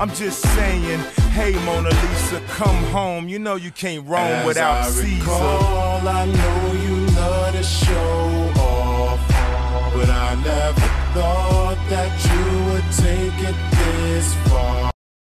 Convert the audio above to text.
I'm just saying, hey Mona Lisa, come home. You know you can't Rome As without I Caesar. Recall, I know you love to show off, but I never thought that you